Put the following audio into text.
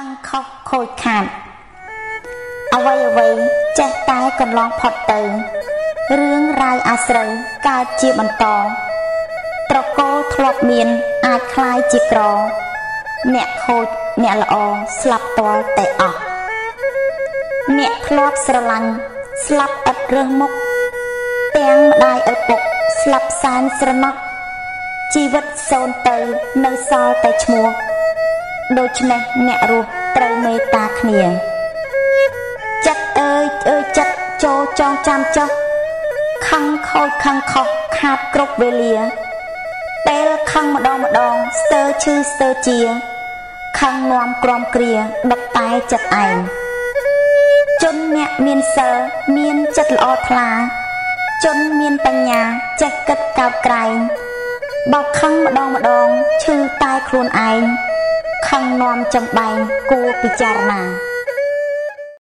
ខឹងខុសខូចខាតអ្វីអ្វីចេះតែកន្លងផុតទៅរឿងរ៉ាវអាស្រូវកើតជាបន្តត្រកូលធ្លាប់មានអាចคล้ายជាក្រអ្នកខូចអ្នកល្អស្លាប់តលតែអស់អ្នកធ្លាប់ស្រឡាញ់ស្លាប់ឥតរើសមុខទាំងម្ដាយឪពុកស្លាប់សែនស្រណោះជីវិតសូន្យទៅនៅសល់តែឈ្មោះ ដូច្នេះអ្នករស់ត្រូវមេត្តាគ្នាចិត្តអើយអើយចិត្តចូលចងចាំចុះខឹងខូចខឹងខុសខាតគ្រប់វេលាពេលខឹងម្ដងម្ដងស្ទើឈឺស្ទើជាខឹងងំក្រំគ្រាដឹកតែចិត្តឯងជនអ្នកមានសិលមានចិត្តល្អថ្លាជនមានបញ្ញាចេះគិតកោតក្រែងបើខឹងម្ដងម្ដងឈឺតែខ្លួនឯង ខឹងនាំចំបែងគួរពិចារណា